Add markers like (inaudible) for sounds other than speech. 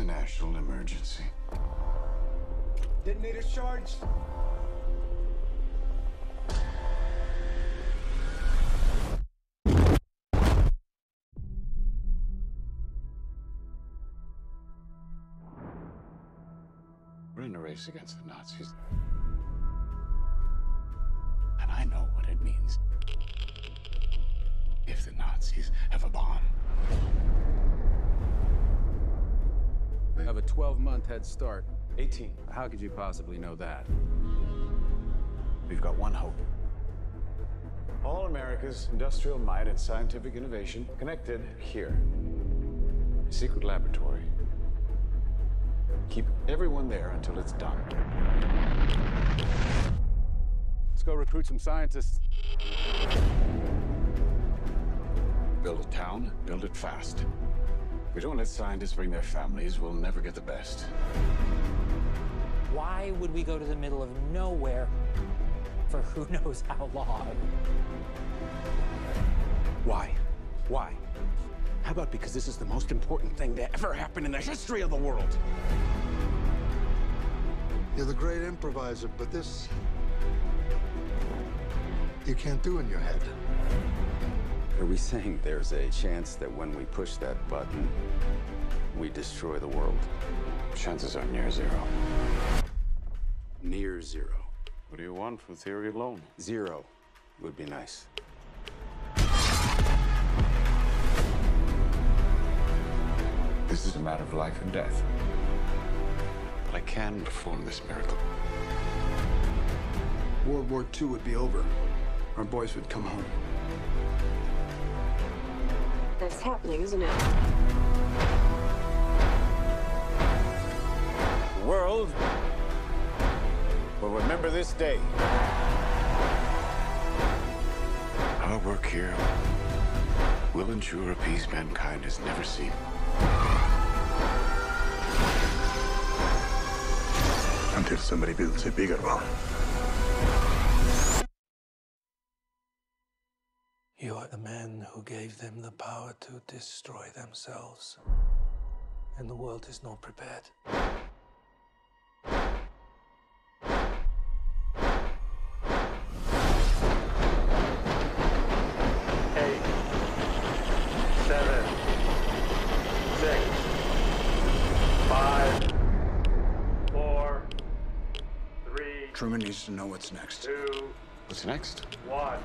national emergency. Detonator charged. We're in a race against the Nazis. And I know what it means. Have a 12 month head start. 18. How could you possibly know that? We've got one hope. All America's industrial might and scientific innovation connected here. A secret laboratory. Keep everyone there until it's done. Let's go recruit some scientists. Build a town, build it fast. If we don't let scientists bring their families, we'll never get the best. Why would we go to the middle of nowhere for who (laughs) knows how long? Why? Why? How about because this is the most important thing to ever happen in the history of the world? You're the great improviser, but this. you can't do in your head. Are we saying there's a chance that when we push that button, we destroy the world? Chances are near zero. Near zero. What do you want from theory alone? Zero would be nice. This is a matter of life and death. But I can perform this miracle. World War II would be over. Our boys would come home. That's happening, isn't it? The world will remember this day. Our work here will ensure a peace mankind has never seen. Until somebody builds a bigger one. You are the man who gave them the power to destroy themselves. And the world is not prepared. Eight, seven, six, five, four, three, Truman needs to know what's next. two, What's next? one.